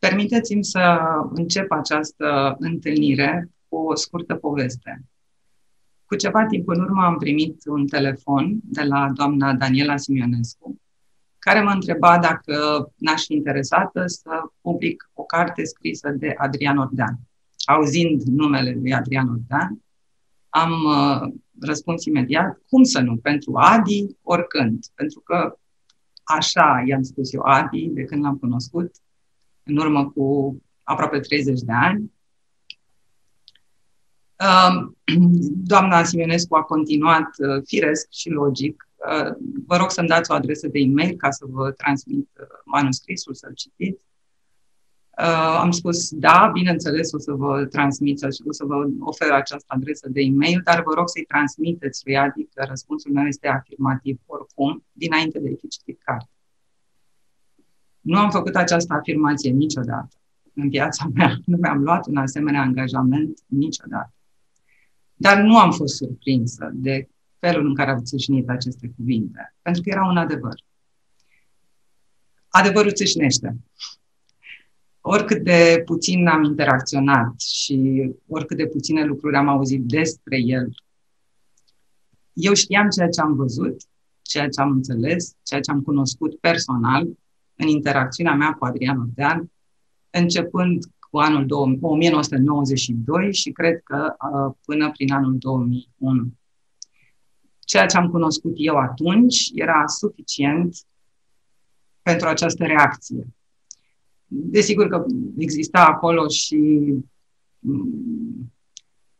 Permiteți-mi să încep această întâlnire cu o scurtă poveste. Cu ceva timp în urmă am primit un telefon de la doamna Daniela Simionescu, care mă întreba dacă n-aș fi interesată să public o carte scrisă de Adrian Ordean. Auzind numele lui Adrian Ordean, am uh, răspuns imediat, cum să nu, pentru Adi, oricând. Pentru că așa i-am spus eu Adi de când l-am cunoscut, în urmă cu aproape 30 de ani. Um, doamna Simionescu a continuat uh, firesc și logic. Uh, vă rog să-mi dați o adresă de e-mail ca să vă transmit uh, manuscrisul, să-l citiți. Am spus da, bineînțeles o să vă transmit, o să vă ofer această adresă de e-mail, dar vă rog să-i transmiteți lui Adi că răspunsul meu este afirmativ oricum, dinainte de a fi citit carte. Nu am făcut această afirmație niciodată în viața mea. Nu mi-am luat un asemenea angajament niciodată. Dar nu am fost surprinsă de felul în care au țâșnit aceste cuvinte, pentru că era un adevăr. Adevărul țâșnește. Oricât de puțin am interacționat și oricât de puține lucruri am auzit despre el, eu știam ceea ce am văzut, ceea ce am înțeles, ceea ce am cunoscut personal în interacțiunea mea cu Adrian Ordean, începând cu anul 1992 și cred că uh, până prin anul 2001. Ceea ce am cunoscut eu atunci era suficient pentru această reacție. Desigur că exista acolo și mm,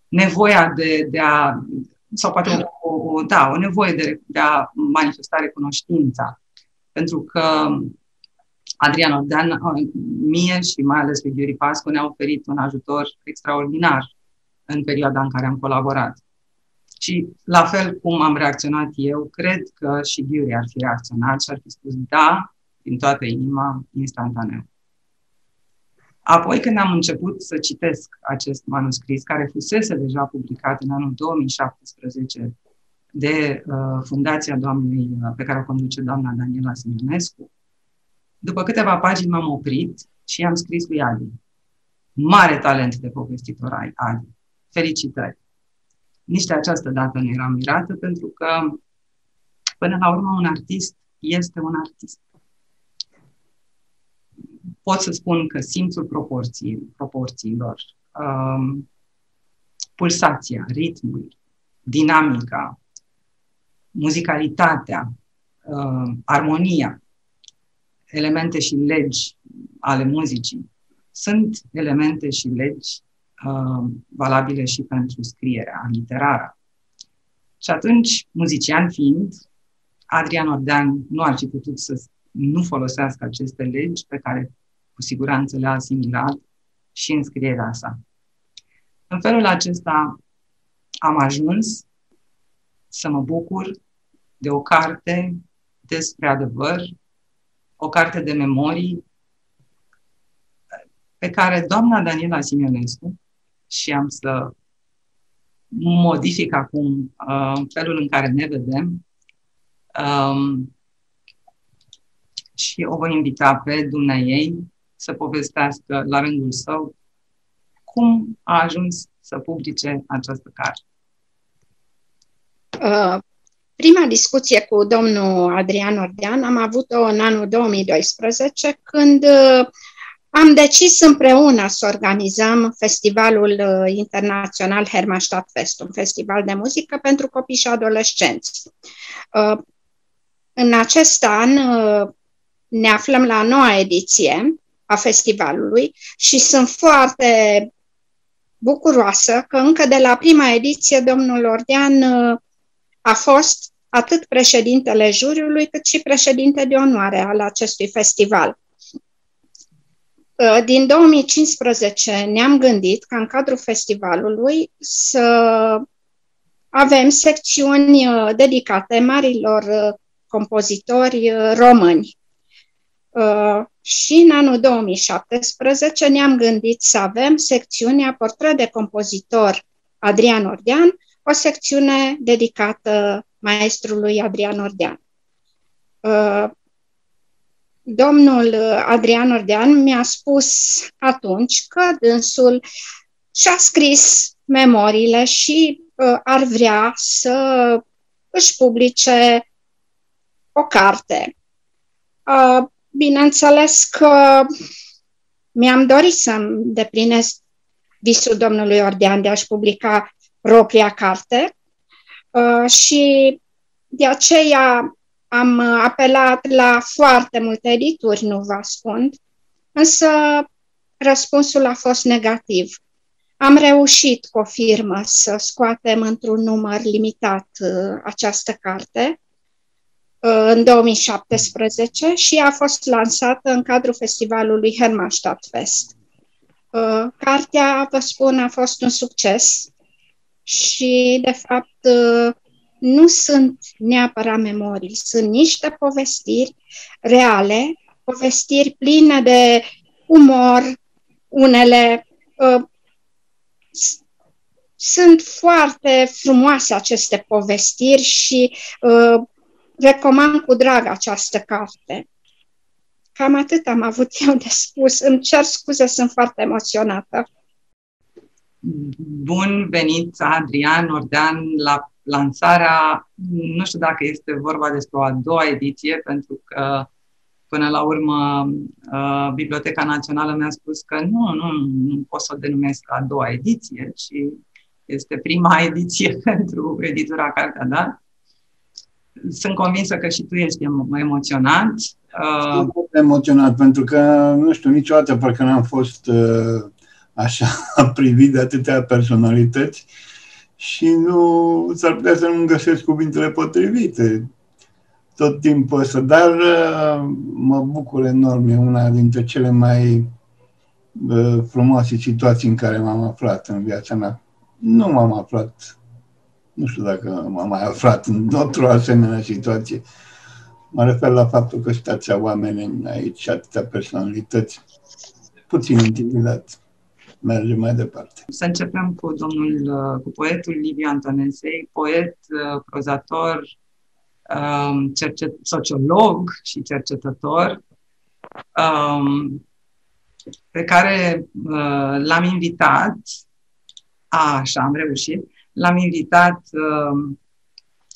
nevoia de, de a, sau poate o, o, da, o nevoie de, de a manifesta recunoștința. Pentru că Adrian Ordean, mie și mai ales lui Ghiuri Pascu ne-a oferit un ajutor extraordinar în perioada în care am colaborat. Și la fel cum am reacționat eu, cred că și Ghiuri ar fi reacționat și ar fi spus da, din toată inima, instantaneu. Apoi, când am început să citesc acest manuscris, care fusese deja publicat în anul 2017 de uh, Fundația Doamnei uh, pe care o conduce doamna Daniela Simionescu, după câteva pagini m-am oprit și am scris lui Adi. Mare talent de povestitor ai, Adi. Felicitări! Nici de această dată nu eram mirată, pentru că, până la urmă, un artist este un artist. Pot să spun că simțul proporții, proporțiilor, um, pulsația, ritmul, dinamica, muzicalitatea, uh, armonia, elemente și legi ale muzicii sunt elemente și legi uh, valabile și pentru scrierea literară. Și atunci, muzician fiind, Adrian Ordean nu ar fi putut să nu folosească aceste legi pe care cu siguranță le-a asimilat și în scrierea sa. În felul acesta am ajuns să mă bucur de o carte despre adevăr, o carte de memorii pe care doamna Daniela Simionescu, și am să modific acum uh, felul în care ne vedem, um, și o voi invita pe dumnea ei să povestească la rândul său cum a ajuns să publice această carte. Uh, Prima discuție cu domnul Adrian Ordean am avut-o în anul 2012, când uh, am decis împreună să organizăm Festivalul uh, Internațional Hermannstadt Fest, un festival de muzică pentru copii și adolescenți. Uh, în acest an ne aflăm la noua ediție a festivalului și sunt foarte bucuroasă că încă de la prima ediție domnul Ordean a fost atât președintele juriului, cât și președinte de onoare al acestui festival. Uh, din 2015 ne-am gândit ca în cadrul festivalului să avem secțiuni uh, dedicate marilor uh, compozitori români. Și în anul 2017 ne-am gândit să avem secțiunea Portret de compozitor Adrian Ordean, o secțiune dedicată maestrului Adrian Ordean. Uh, domnul Adrian Ordean mi-a spus atunci că dânsul și-a scris memoriile și uh, ar vrea să își publice o carte. Uh, bineînțeles că mi-am dorit să-mi deplinesc visul domnului Ordean de a-și publica propria carte uh, și de aceea am apelat la foarte multe edituri, nu vă ascund, însă răspunsul a fost negativ. Am reușit cu o firmă să scoatem într-un număr limitat uh, această carte uh, în 2017 și a fost lansată în cadrul festivalului Hermannstadt Fest. Uh, cartea, vă spun, a fost un succes și, de fapt, nu sunt neapărat memorii, sunt niște povestiri reale, povestiri pline de umor, unele sunt foarte frumoase aceste povestiri și uh, recomand cu drag această carte. Cam atât am avut eu de spus. Îmi cer scuze, sunt foarte emoționată. Bun venit, Adrian Ordean, la lansarea, nu știu dacă este vorba despre o a doua ediție, pentru că până la urmă uh, Biblioteca Națională mi-a spus că nu, nu, nu pot să o denumesc a doua ediție, ci este prima ediție pentru editura Cartea Da. Sunt convinsă că și tu ești emoționat. Uh, Sunt foarte emoționat, pentru că, nu știu, niciodată parcă n-am fost uh, așa privit de atâtea personalități și nu s-ar putea să nu găsesc cuvintele potrivite tot timpul ăsta, dar uh, mă bucur enorm, e una dintre cele mai uh, frumoase situații în care m-am aflat în viața mea nu m-am aflat, nu știu dacă m-am mai aflat într-o asemenea situație. Mă refer la faptul că sunt atâția oameni aici, atâtea personalități, puțin intimidat. Mergem mai departe. Să începem cu domnul, cu poetul Liviu Antonesei, poet, prozator, um, cercet, sociolog și cercetător, um, pe care uh, l-am invitat a, așa, am reușit. L-am invitat uh,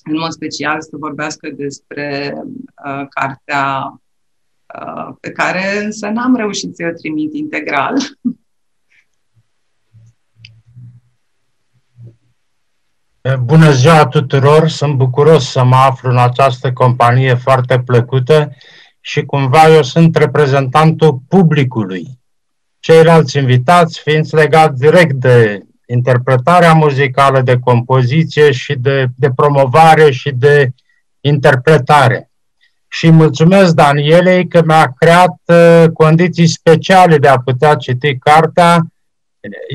în mod special să vorbească despre uh, cartea uh, pe care însă n-am reușit să o trimit integral. Bună ziua tuturor! Sunt bucuros să mă aflu în această companie foarte plăcută și cumva eu sunt reprezentantul publicului. Ceilalți invitați fiind legați direct de interpretarea muzicală, de compoziție și de, de promovare și de interpretare. Și mulțumesc Danielei că mi-a creat uh, condiții speciale de a putea citi cartea.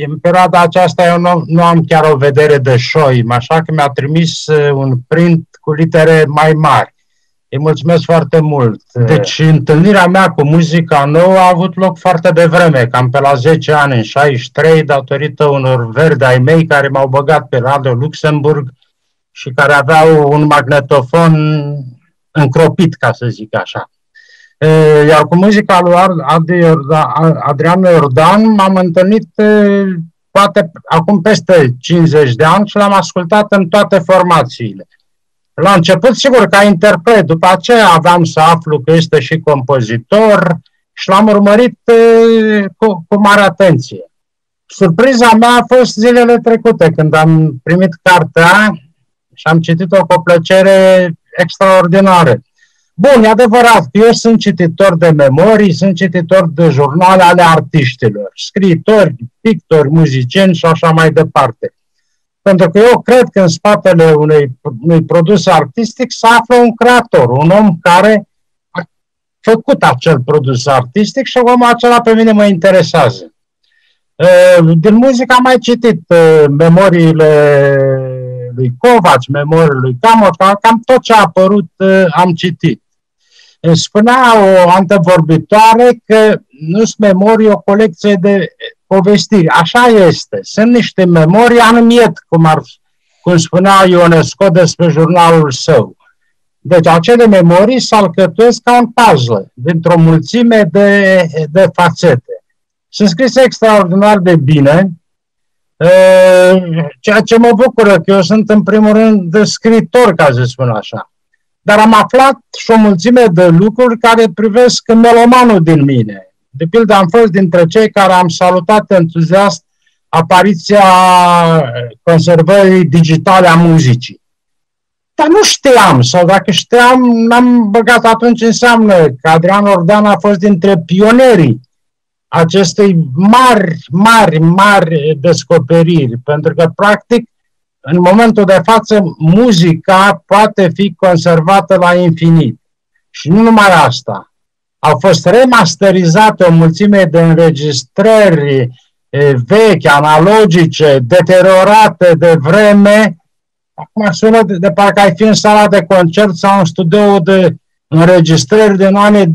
În perioada aceasta eu nu, nu am chiar o vedere de șoim, așa că mi-a trimis uh, un print cu litere mai mari. Îi mulțumesc foarte mult. Deci, întâlnirea mea cu muzica nouă a avut loc foarte devreme, cam pe la 10 ani, în 63, datorită unor verde ai mei care m-au băgat pe Radio Luxemburg și care aveau un magnetofon încropit, ca să zic așa. Iar cu muzica lui Adrian Iordan m-am întâlnit poate acum peste 50 de ani și l-am ascultat în toate formațiile. La început, sigur, ca interpret, după aceea aveam să aflu că este și compozitor și l-am urmărit cu, cu mare atenție. Surpriza mea a fost zilele trecute, când am primit cartea și am citit-o cu o plăcere extraordinară. Bun, e adevărat, eu sunt cititor de memorii, sunt cititor de jurnale ale artiștilor, scriitori, pictori, muzicieni și așa mai departe. Pentru că eu cred că în spatele unui, unui produs artistic se află un creator, un om care a făcut acel produs artistic și omul acela pe mine mă interesează. Din muzică am mai citit memoriile lui Covaci, memoriile lui Camot, cam tot ce a apărut am citit. Spunea o antevorbitoare că nu sunt memorii o colecție de povestiri. Așa este. Sunt niște memorii anumiet, cum, ar, cum spunea Ionesco despre jurnalul său. Deci acele memorii se alcătuiesc ca un puzzle, dintr-o mulțime de, de fațete. Sunt scrise extraordinar de bine, ceea ce mă bucură, că eu sunt în primul rând scriitor, ca să spun așa. Dar am aflat și o mulțime de lucruri care privesc melomanul din mine. De pildă, am fost dintre cei care am salutat entuziast apariția conservării digitale a muzicii. Dar nu știam, sau dacă știam, n-am băgat atunci în seamnă că Adrian Ordean a fost dintre pionerii acestei mari, mari, mari descoperiri, pentru că, practic, în momentul de față, muzica poate fi conservată la infinit. Și nu numai asta. Au fost remasterizate o mulțime de înregistrări vechi, analogice, deteriorate de vreme. Acum sună de, de parcă ai fi în sala de concert sau în studio de înregistrări din anii 20-30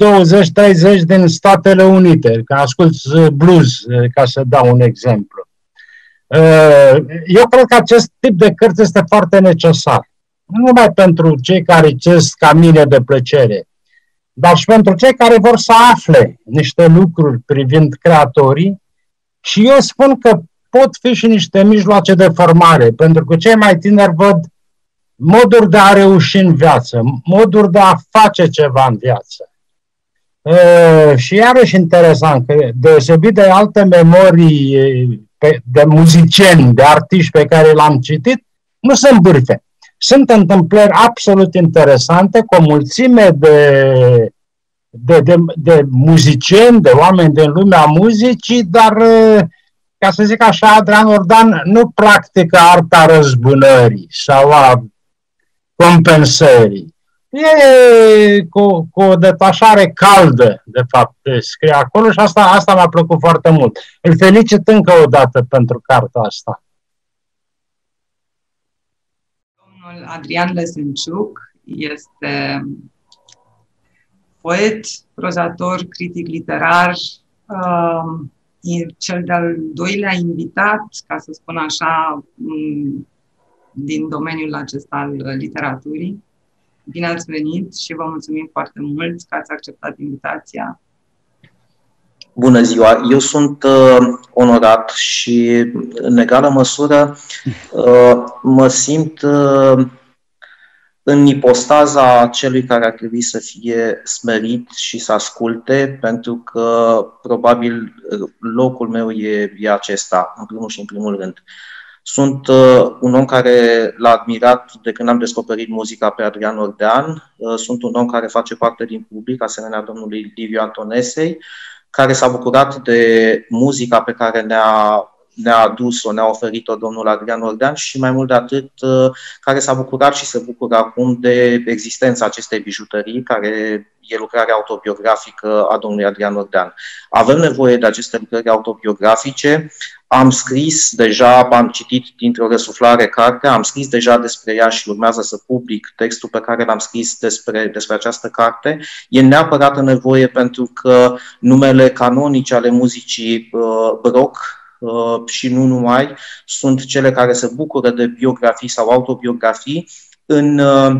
din Statele Unite, că asculți uh, blues, uh, ca să dau un exemplu. Uh, eu cred că acest tip de cărți este foarte necesar. Nu numai pentru cei care citesc ca mine de plăcere, dar și pentru cei care vor să afle niște lucruri privind creatorii și eu spun că pot fi și niște mijloace de formare, pentru că cei mai tineri văd moduri de a reuși în viață, moduri de a face ceva în viață. E, și iarăși interesant că deosebit de alte memorii pe, de muzicieni, de artiști pe care l-am citit, nu sunt bârfe. Sunt întâmplări absolut interesante cu o mulțime de, de, de, de muzicieni, de oameni din lumea muzicii, dar, ca să zic așa, Adrian Ordan nu practică arta răzbunării sau a compensării. E cu, cu o detașare caldă, de fapt, scrie acolo și asta, asta mi-a plăcut foarte mult. Îl felicit încă o dată pentru cartea asta. Domnul Adrian Lesenciuc este poet, prozator, critic literar, uh, cel de-al doilea invitat, ca să spun așa, din domeniul acesta al literaturii. Bine ați venit și vă mulțumim foarte mult că ați acceptat invitația. Bună ziua! Eu sunt uh, onorat și în egală măsură uh, mă simt uh, în ipostaza celui care ar trebui să fie smerit și să asculte, pentru că probabil locul meu e, e acesta, în primul și în primul rând. Uh, sunt uh, un om care l-a admirat de când am descoperit muzica pe Adrian Ordean. Uh, sunt un om care face parte din public, asemenea domnului Liviu Antonesei, care s-a bucurat de muzica pe care ne-a ne-a adus-o, ne-a oferit-o domnul Adrian Ordean și mai mult de atât, uh, care s-a bucurat și se bucură acum de existența acestei bijuterii, care e lucrarea autobiografică a domnului Adrian Ordean. Avem nevoie de aceste lucrări autobiografice. Am scris deja, am citit dintr-o răsuflare carte, am scris deja despre ea și urmează să public textul pe care l-am scris despre, despre această carte. E neapărat nevoie pentru că numele canonice ale muzicii uh, rock Uh, și nu numai, sunt cele care se bucură de biografii sau autobiografii în uh,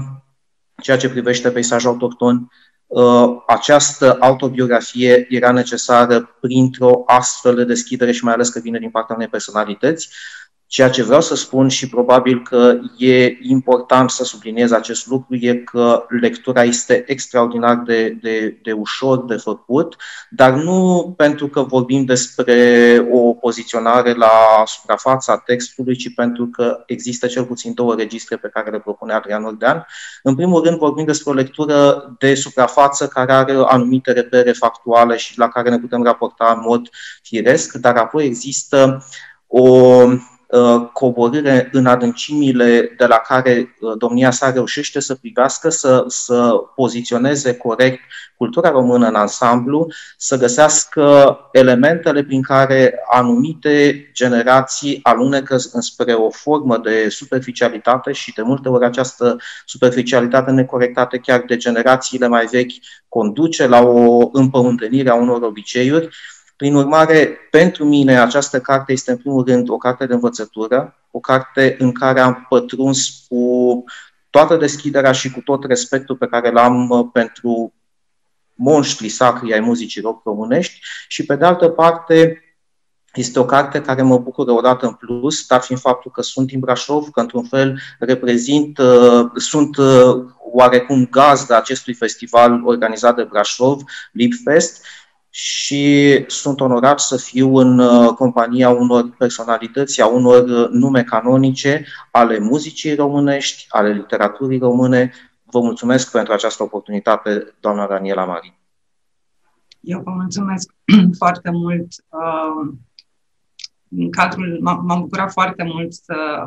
ceea ce privește peisajul autohton. Uh, această autobiografie era necesară printr-o astfel de deschidere și mai ales că vine din partea unei personalități. Ceea ce vreau să spun și probabil că e important să subliniez acest lucru e că lectura este extraordinar de, de, de ușor de făcut, dar nu pentru că vorbim despre o poziționare la suprafața textului, ci pentru că există cel puțin două registre pe care le propune Adrian Ordean. În primul rând vorbim despre o lectură de suprafață care are anumite repere factuale și la care ne putem raporta în mod firesc, dar apoi există o Uh, coborâre în adâncimile de la care uh, domnia sa reușește să privească, să, să poziționeze corect cultura română în ansamblu, să găsească elementele prin care anumite generații alunecă înspre o formă de superficialitate și de multe ori această superficialitate necorectată chiar de generațiile mai vechi conduce la o împământenire a unor obiceiuri prin urmare, pentru mine această carte este în primul rând o carte de învățătură, o carte în care am pătruns cu toată deschiderea și cu tot respectul pe care l-am pentru monștrii sacri ai muzicii rock românești. Și, pe de altă parte, este o carte care mă bucură o dată în plus, dar fiind faptul că sunt din Brașov, că într-un fel reprezint, uh, sunt uh, oarecum gazda acestui festival organizat de Brașov, Lipfest, și sunt onorat să fiu în uh, compania unor personalități, a unor nume canonice ale muzicii românești, ale literaturii române. Vă mulțumesc pentru această oportunitate, doamna Daniela Mari. Eu vă mulțumesc foarte mult în cadrul, m-am bucurat foarte mult să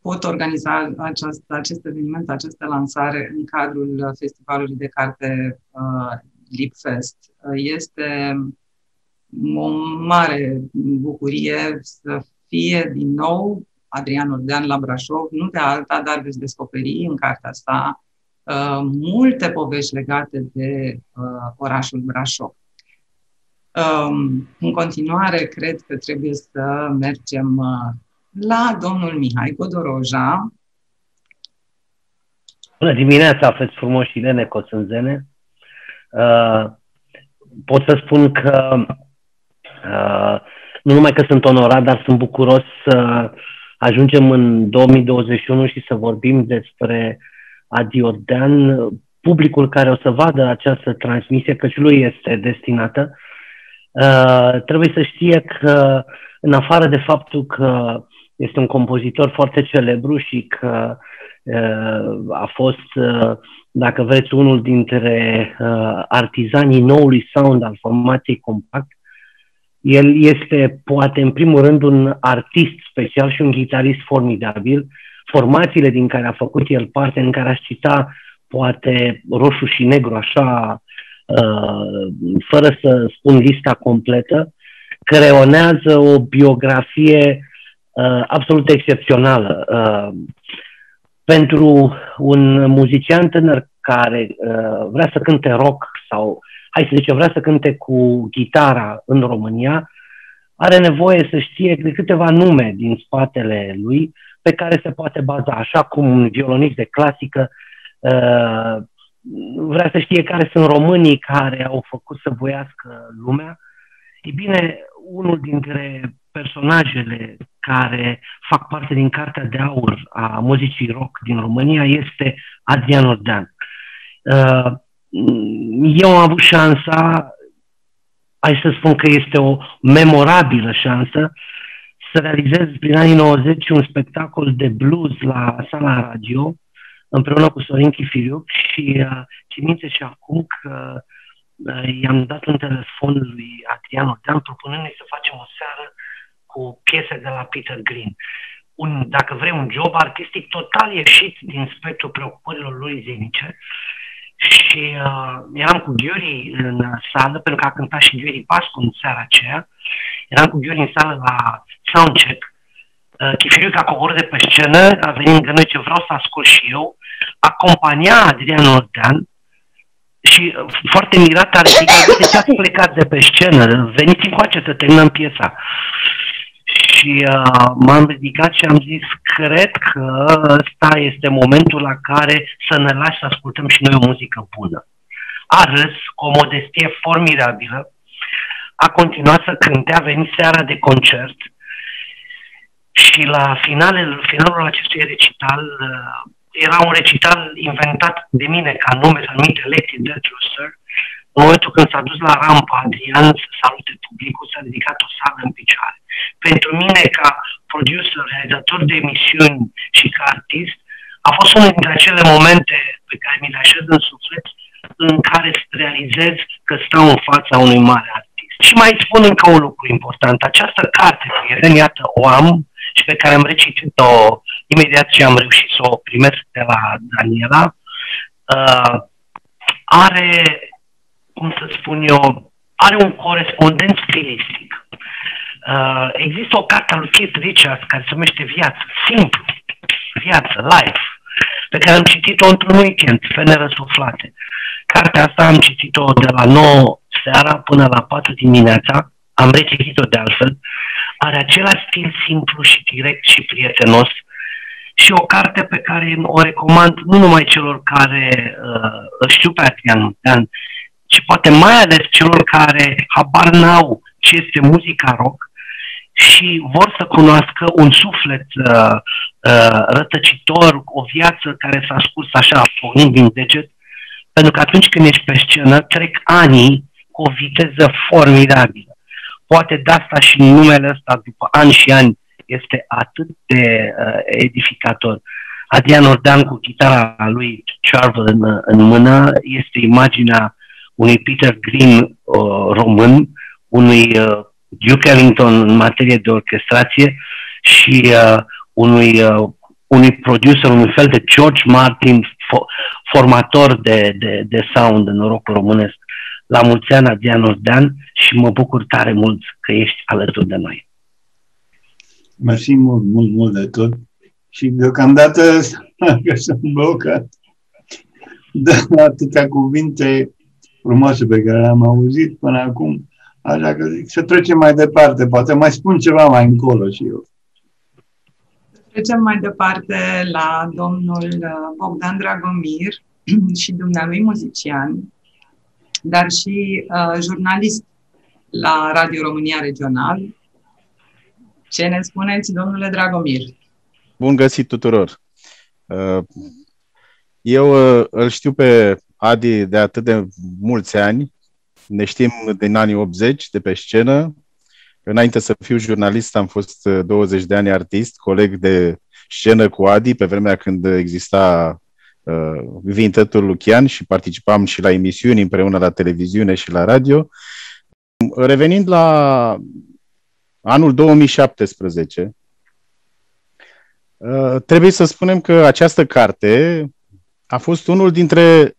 pot organiza aceast, acest eveniment, această lansare în cadrul Festivalului de Carte uh, Lipfest. Este o mare bucurie să fie din nou Adrian Ordean la Brașov, nu de alta, dar veți descoperi în cartea asta uh, multe povești legate de uh, orașul Brașov. Um, în continuare, cred că trebuie să mergem uh, la domnul Mihai Godoroja. Bună dimineața, aveți frumos și Lene Coțânzene. Uh, pot să spun că uh, nu numai că sunt onorat, dar sunt bucuros să ajungem în 2021 și să vorbim despre Adi Ordean. Publicul care o să vadă această transmisie, căci lui este destinată, Uh, trebuie să știe că, în afară de faptul că este un compozitor foarte celebru și că uh, a fost, uh, dacă vreți, unul dintre uh, artizanii noului sound al formației compact, el este, poate, în primul rând, un artist special și un gitarist formidabil. Formațiile din care a făcut el parte, în care aș cita, poate, roșu și negru, așa, Uh, fără să spun lista completă, creonează o biografie uh, absolut excepțională. Uh, pentru un muzician tânăr care uh, vrea să cânte rock sau, hai să zicem, vrea să cânte cu gitara în România, are nevoie să știe de câteva nume din spatele lui pe care se poate baza, așa cum un violonist de clasică uh, vrea să știe care sunt românii care au făcut să voiască lumea. E bine, unul dintre personajele care fac parte din Cartea de Aur a muzicii rock din România este Adrian Ordean. Uh, eu am avut șansa, hai să spun că este o memorabilă șansă, să realizez prin anii 90 un spectacol de blues la sala radio, împreună cu Sorin Chifiriuc și uh, țin minte și acum că uh, i-am dat un telefon lui Adrian Ordean propunându-i să facem o seară cu piese de la Peter Green. Un, dacă vrei, un job artistic total ieșit din spectrul preocupărilor lui zilnice și uh, eram cu Ghiuri în sală, pentru că a cântat și Ghiuri Pascu în seara aceea. Eram cu Ghiuri în sală la soundcheck Uh, Chifiriu a coborât de pe scenă, a venit lângă noi ce vreau să ascult și eu, acompania Adrian Ordean și uh, foarte mirat a ridicat, de ce ați plecat de pe scenă? Veniți încoace să terminăm piesa. Și uh, m-am ridicat și am zis, cred că ăsta este momentul la care să ne lași să ascultăm și noi o muzică bună. A râs cu o modestie formidabilă, a continuat să cânte, a venit seara de concert, și la finalul, finalul acestui recital uh, era un recital inventat de mine ca nume, s-a numit Elected Death Rooster. În momentul când s-a dus la rampa Adrian să salute publicul, s-a ridicat o sală în picioare. Pentru mine, ca producer, realizator de emisiuni și ca artist, a fost unul dintre acele momente pe care mi le așez în suflet în care realizez că stau în fața unui mare artist. Și mai spun încă un lucru important. Această carte, iată, o am, și pe care am recitit-o imediat ce am reușit să o primesc de la Daniela, uh, are, cum să spun eu, are un corespondent stilistic. Uh, există o carte a lui Keith Richards care se numește Viață, simplu, Viață, Life, pe care am citit-o într-un weekend, fene răsuflate. Cartea asta am citit-o de la 9 seara până la 4 dimineața, am recitit-o de altfel, are același stil simplu și direct și prietenos. Și o carte pe care o recomand nu numai celor care uh, îl știu pe Adrian Mutean, ci poate mai ales celor care habar n-au ce este muzica rock și vor să cunoască un suflet uh, uh, rătăcitor, o viață care s-a scurs așa, pornind din deget, pentru că atunci când ești pe scenă, trec ani cu o viteză formidabilă. Poate de asta și numele ăsta, după ani și ani, este atât de uh, edificator. Adrian Ordan cu chitara lui Charvel în, în mână este imaginea unui Peter Green uh, român, unui uh, Duke Ellington în materie de orchestrație și uh, unui, uh, unui producer, unui fel de George Martin, fo- formator de, de, de sound în norocul românesc. La mulți ani, Adrian Ordean, și mă bucur tare mult că ești alături de noi. Mersi mult, mult, mult de tot. Și deocamdată că sunt blocat de atâtea cuvinte frumoase pe care le-am auzit până acum. Așa că zic, să trecem mai departe. Poate mai spun ceva mai încolo și eu. Trecem mai departe la domnul uh, Bogdan Dragomir și dumnealui muzician, dar și uh, jurnalist la Radio România Regional. Ce ne spuneți, domnule Dragomir? Bun găsit tuturor! Uh, eu uh, îl știu pe Adi de atât de mulți ani, ne știm din anii 80 de pe scenă. Înainte să fiu jurnalist am fost 20 de ani artist, coleg de scenă cu Adi pe vremea când exista uh, Vintetul Lucian și participam și la emisiuni împreună la televiziune și la radio. Revenind la anul 2017, uh, trebuie să spunem că această carte a fost unul dintre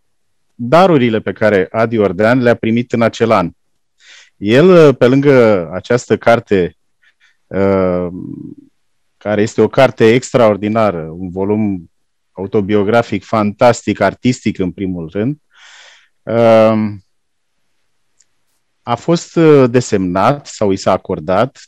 darurile pe care Adi Ordean le-a primit în acel an. El, pe lângă această carte, uh, care este o carte extraordinară, un volum autobiografic fantastic, artistic în primul rând, uh, a fost uh, desemnat sau i s-a acordat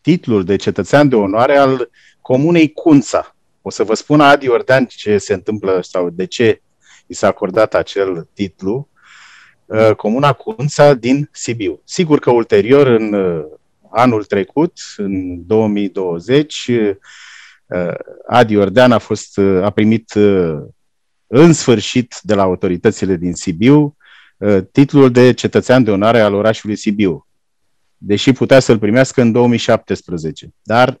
titlul de cetățean de onoare al Comunei Cunța, o să vă spun Adi Ordean ce se întâmplă sau de ce i s-a acordat acel titlu. Uh, Comuna Cunța din Sibiu. Sigur că ulterior, în uh, anul trecut, în 2020, uh, Adi Ordean a, fost, a primit în sfârșit de la autoritățile din Sibiu titlul de cetățean de onoare al orașului Sibiu, deși putea să-l primească în 2017. Dar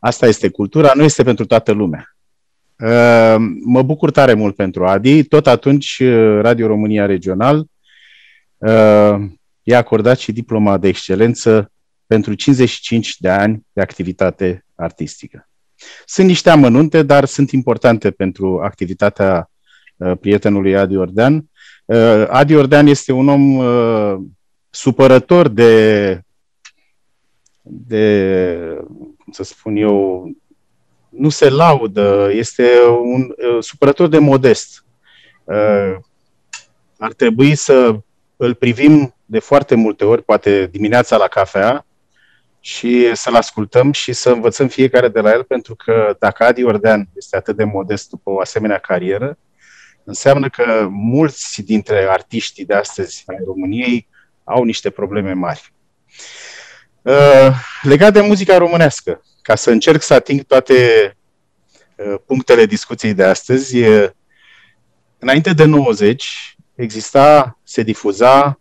Asta este cultura, nu este pentru toată lumea. Uh, mă bucur tare mult pentru Adi. Tot atunci uh, Radio România Regional uh, i-a acordat și diploma de excelență pentru 55 de ani de activitate artistică. Sunt niște amănunte, dar sunt importante pentru activitatea prietenului Adi Ordean. Adi Ordean este un om supărător de, de cum să spun eu, nu se laudă, este un uh, supărător de modest. Uh, ar trebui să îl privim de foarte multe ori, poate dimineața la cafea, și să-l ascultăm și să învățăm fiecare de la el, pentru că dacă Adi Ordean este atât de modest după o asemenea carieră, înseamnă că mulți dintre artiștii de astăzi ai României au niște probleme mari. Uh, legat de muzica românească, ca să încerc să ating toate uh, punctele discuției de astăzi, uh, înainte de 90 exista, se difuza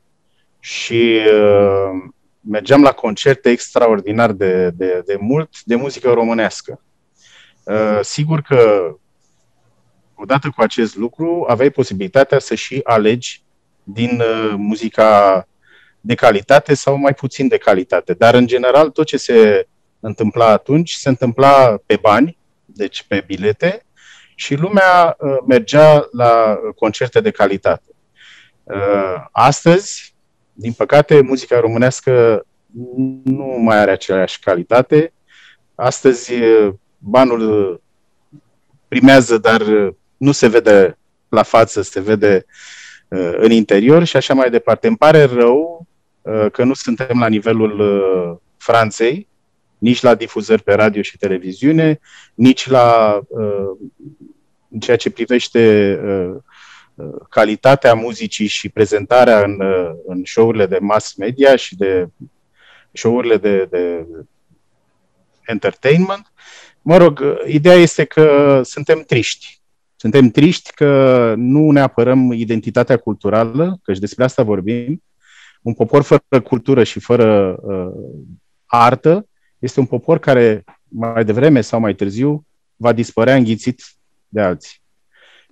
și uh, mergeam la concerte extraordinar de, de, de mult de muzică românească. Uh, sigur că odată cu acest lucru aveai posibilitatea să și alegi din uh, muzica de calitate sau mai puțin de calitate. Dar, în general, tot ce se întâmpla atunci se întâmpla pe bani, deci pe bilete, și lumea uh, mergea la concerte de calitate. Uh, astăzi, din păcate, muzica românească nu mai are aceeași calitate. Astăzi, uh, banul primează, dar nu se vede la față, se vede în interior și așa mai departe. Îmi pare rău Uh, că nu suntem la nivelul uh, Franței, nici la difuzări pe radio și televiziune, nici la uh, în ceea ce privește uh, uh, calitatea muzicii și prezentarea în, uh, în show-urile de mass media și de show-urile de, de entertainment. Mă rog, ideea este că suntem triști. Suntem triști că nu ne apărăm identitatea culturală, că și despre asta vorbim. Un popor fără cultură și fără uh, artă este un popor care mai devreme sau mai târziu va dispărea înghițit de alții.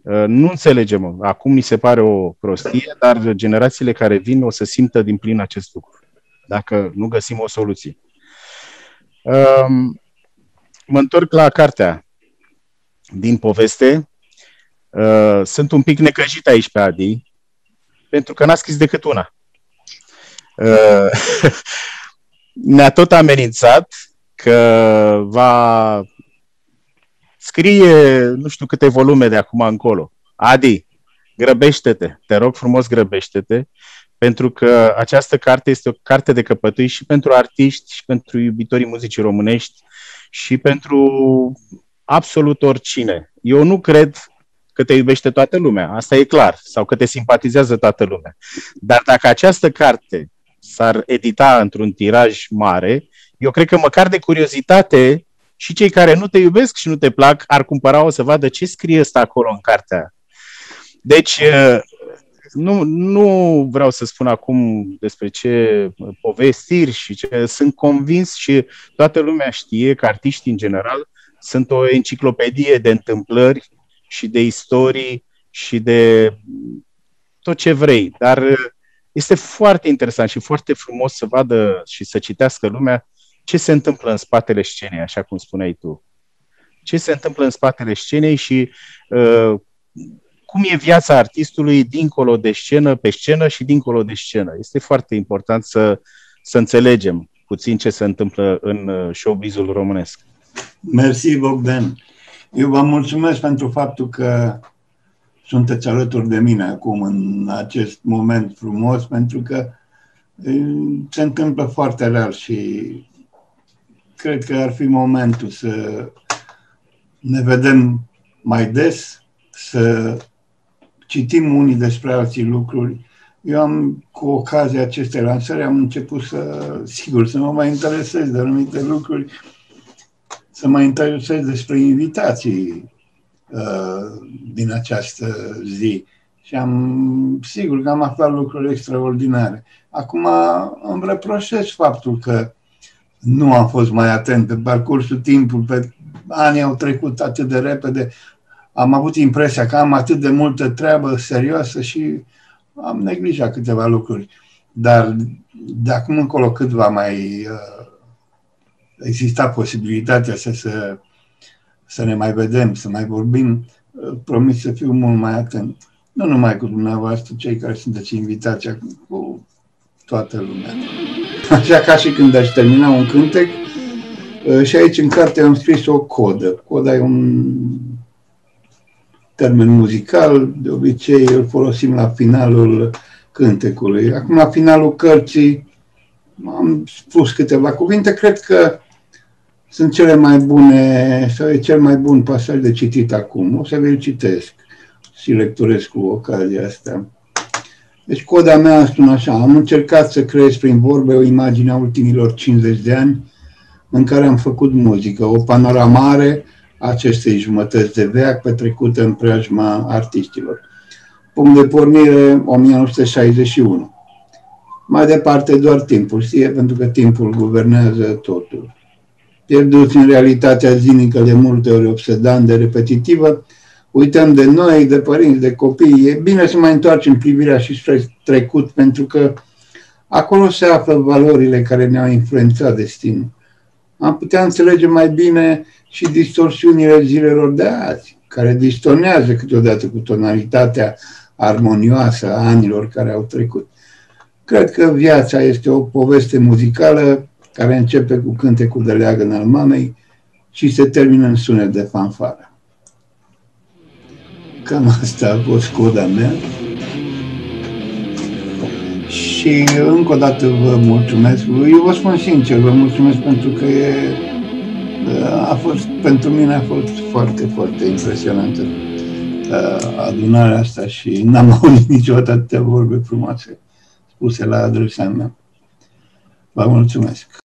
Uh, nu înțelegem. Acum mi se pare o prostie, dar generațiile care vin o să simtă din plin acest lucru, dacă nu găsim o soluție. Um, mă întorc la cartea din poveste. Uh, sunt un pic necăjit aici pe Adi, pentru că n-a scris decât una. Uh, ne-a tot amenințat că va scrie nu știu câte volume de acum încolo. Adi, grăbește-te, te rog frumos grăbește-te, pentru că această carte este o carte de căpătâi și pentru artiști, și pentru iubitorii muzicii românești, și pentru absolut oricine. Eu nu cred că te iubește toată lumea, asta e clar, sau că te simpatizează toată lumea. Dar dacă această carte s-ar edita într-un tiraj mare, eu cred că măcar de curiozitate și cei care nu te iubesc și nu te plac ar cumpăra-o să vadă ce scrie ăsta acolo în cartea. Deci, nu, nu vreau să spun acum despre ce povestiri și ce sunt convins și toată lumea știe că artiștii în general sunt o enciclopedie de întâmplări și de istorii și de tot ce vrei. Dar este foarte interesant și foarte frumos să vadă și să citească lumea ce se întâmplă în spatele scenei, așa cum spuneai tu. Ce se întâmplă în spatele scenei și uh, cum e viața artistului dincolo de scenă, pe scenă și dincolo de scenă. Este foarte important să, să înțelegem puțin ce se întâmplă în uh, showbizul românesc. Mersi, Bogdan. Eu vă mulțumesc pentru faptul că sunteți alături de mine acum în acest moment frumos, pentru că uh, se întâmplă foarte rar și cred că ar fi momentul să ne vedem mai des, să citim unii despre alții lucruri. Eu am, cu ocazia acestei lansări, am început să, sigur, să mă mai interesez de anumite lucruri, să mă interesez despre invitații uh, din această zi. Și am, sigur că am aflat lucruri extraordinare. Acum îmi reproșez faptul că nu am fost mai atent pe parcursul timpului, pe anii au trecut atât de repede, am avut impresia că am atât de multă treabă serioasă și am neglijat câteva lucruri. Dar de acum încolo cât va mai uh, exista posibilitatea să, să, să ne mai vedem, să mai vorbim, uh, promit să fiu mult mai atent. Nu numai cu dumneavoastră, cei care sunteți invitați, cu toată lumea. Așa ca și când aș termina un cântec, uh, și aici în carte am scris o codă. Coda e un termen muzical, de obicei îl folosim la finalul cântecului. Acum, la finalul cărții, am spus câteva cuvinte, cred că sunt cele mai bune, sau e cel mai bun pasaj de citit acum. O să vi-l citesc și lecturez cu ocazia asta. Deci coda mea spune așa, am încercat să creez prin vorbe o imagine a ultimilor 50 de ani în care am făcut muzică, o panoramare acestei jumătăți de veac petrecută în preajma artiștilor. Punct de pornire 1961. Mai departe doar timpul știe, pentru că timpul guvernează totul. Pierduți în realitatea zilnică de multe ori obsedant de repetitivă, uităm de noi, de părinți, de copii. E bine să mai întoarcem privirea și spre trecut, pentru că acolo se află valorile care ne-au influențat destinul. Am putea înțelege mai bine și distorsiunile zilelor de azi, care distornează câteodată cu tonalitatea armonioasă a anilor care au trecut. Cred că viața este o poveste muzicală care începe cu cântecul de leagăn al mamei și se termină în sunet de fanfară. Cam asta a fost coda mea. Și și încă o dată vă mulțumesc. Eu vă spun sincer, vă mulțumesc pentru că e, a fost, pentru mine a fost foarte, foarte impresionantă adunarea asta și n-am auzit niciodată atâtea vorbe frumoase spuse la adresa mea. Vă mulțumesc!